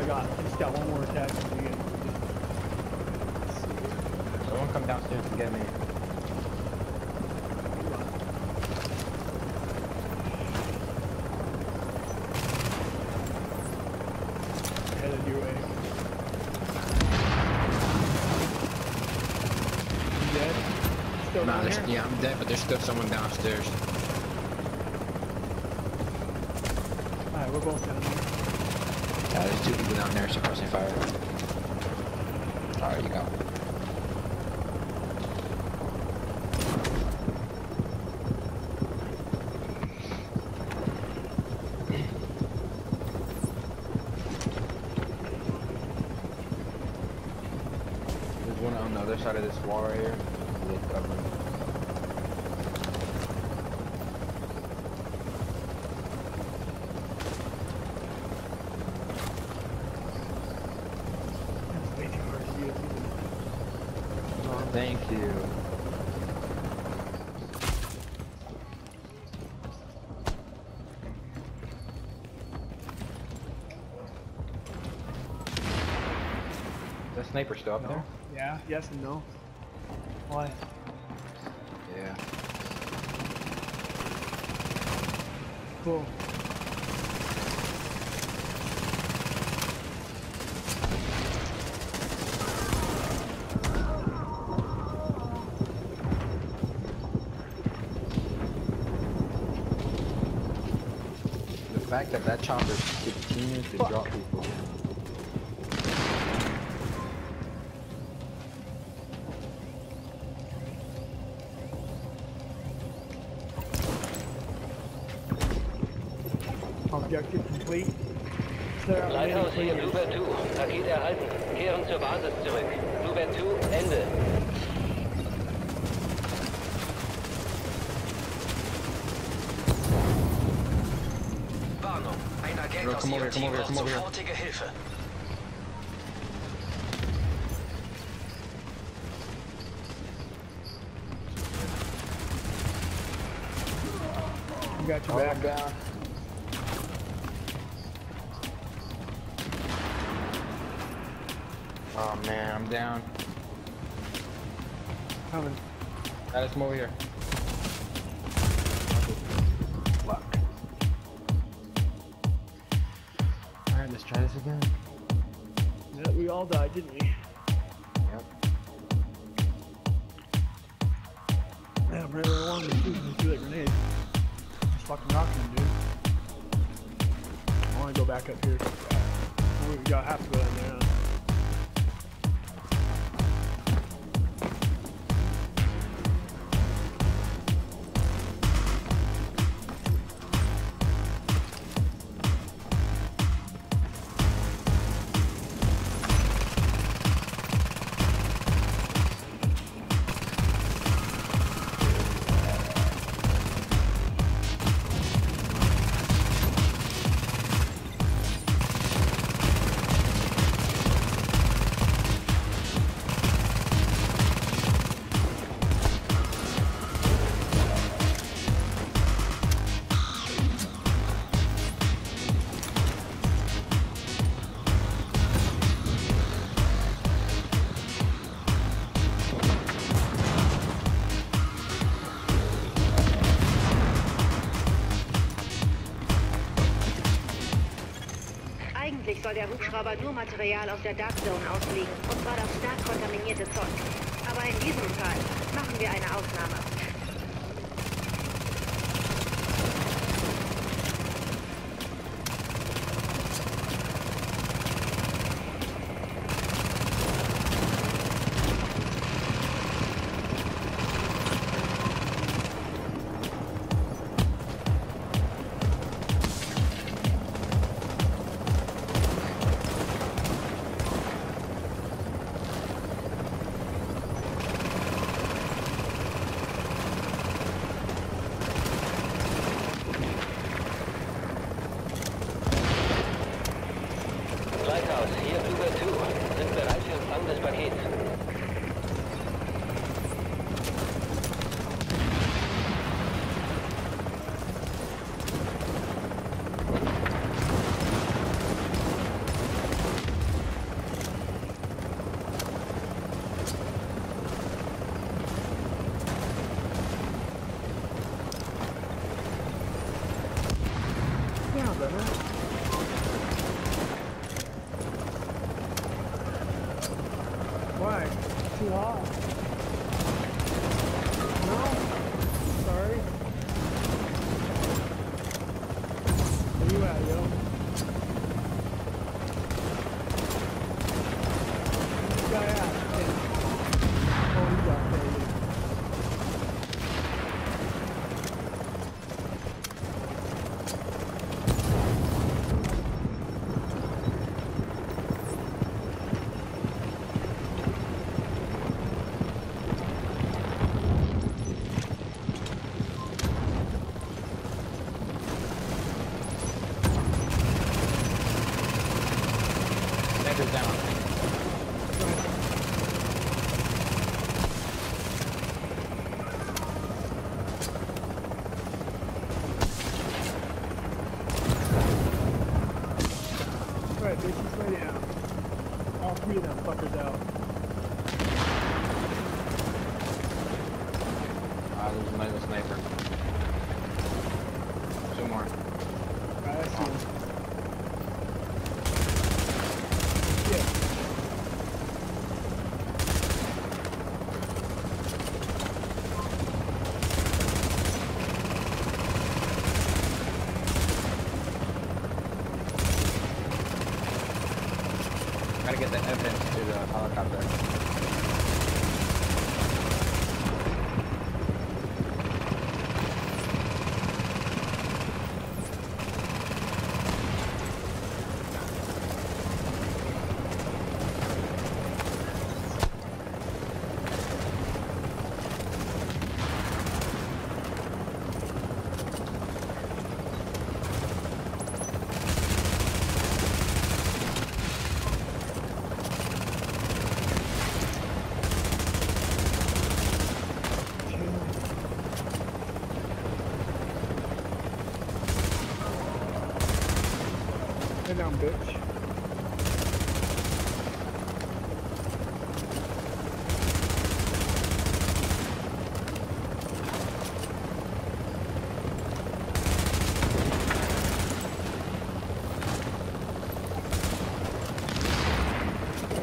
I got. Just got one more attack. and we get- Someone come downstairs to get me. Headed your way. You dead? Still Nah, down there's, here? yeah, I'm dead, but there's still someone downstairs. Alright, we're both down here. Yeah, uh, there's two people down there suppressing fire. Alright, you go. There's one on the other side of this wall right here. Lit covering. It's way too hard to use. Thank you. Is that sniper still up No. there? Yeah, yes and no. Why? Yeah. Cool. The fact that that chopper continues to drop people. Objective complete. Clear out Lighthouse. Bluebird 2. Paket erhalten. Kehren zur Basis zurück. Bluebird 2, Ende. Warnung. Ein Agent Bro, aus come over Ihrem here, come Team over here, braucht come over here. sofortige Hilfe. Got your back. Down. Man, I'm down. Coming. Guys, come over here. Fuck. Alright, let's try this again. Yeah, we all died, didn't we? Yep. Yeah, I'm right where I wanted to shoot. Just that grenade. Just fucking rocking him, dude. I want to go back up here. We got have to go in there. Der Hubschrauber nur Material aus der Dark Zone ausfliegen, und zwar das stark kontaminierte Zeug. Aber in diesem Fall machen wir eine Ausnahme. Three of them fuckers out. Ah, there's another sniper. Two more. Alright, I see him. Yeah. Gotta get the evidence to the helicopter. Down, bitch.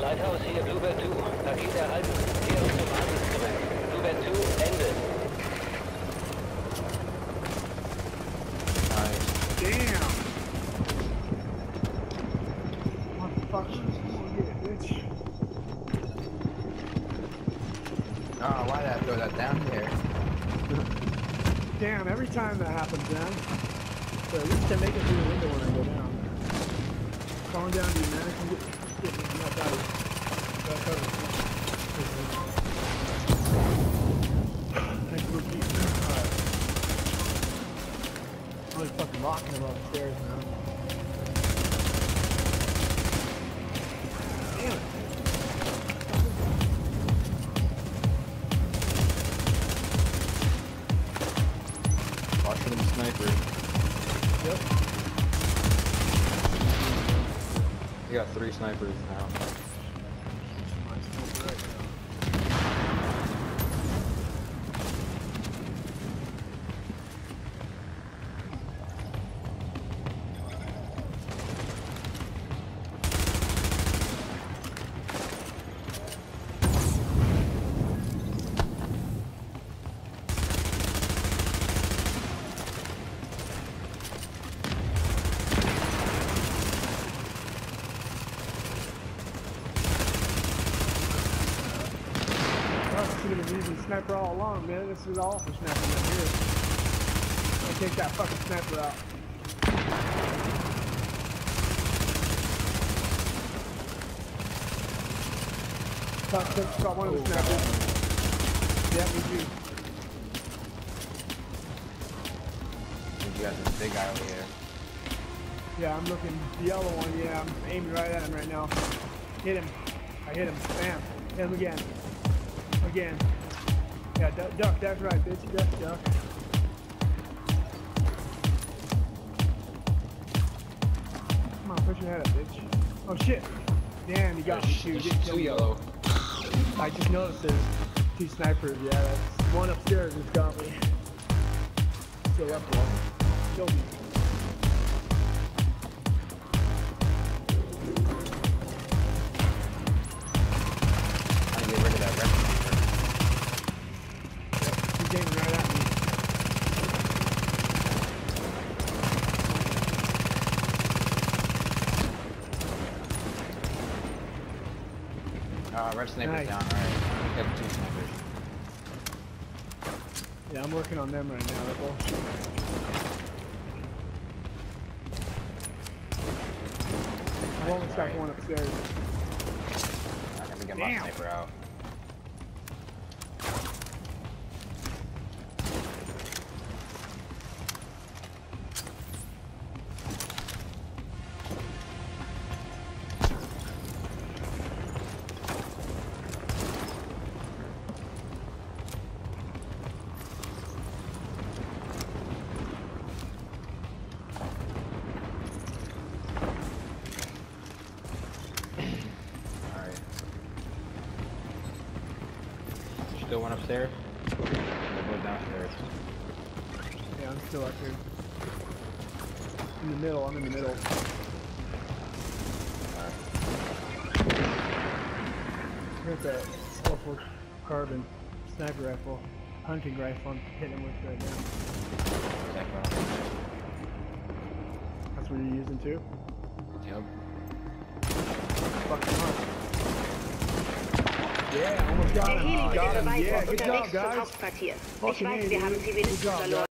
Lighthouse hier, Bluebird 2. Paket erhalten. Oh, why did I throw that down here? Damn, every time that happens, man. So at least I make it through the window when I go down. Calling down to you, man. I can get, get me knocked out of. Thanks for repeating. Really fucking rocking them upstairs, man. Damn it. For. Yep. We got three snipers now. Been using sniper all along, man. This is all for sniping right here. I take that fucking sniper out. Top six, got one of the oh, snappers. Yeah, we do. You got this big guy over here. Yeah, I'm looking. The yellow one, yeah, I'm aiming right at him right now. Hit him. I hit him. Bam. Hit him again. Again. Yeah, duck, duck that's right, bitch. Duck, duck. Come on, push your head up, bitch. Oh shit. Damn, you got me didn't kill Two me. yellow. I just noticed there's two snipers. Yeah, that's one upstairs has got me. Still up one. Killed me. came right at me. Uh, red sniper nice. down, alright. Got two snipers. Yeah, I'm working on them right now, that bullshit. One one upstairs. I'm gonna get my sniper out. One upstairs? They're both downstairs. Yeah, I'm still up here. In the middle. I'm in the middle. Got that awful carbon sniper rifle, hunting rifle. I'm hitting him with right now. That's what you're using too. Yep. Fucking hunt. Der Heli bitte weiter zurück zum Hauptquartier. Ich weiß, wir haben sie wenigstens verloren.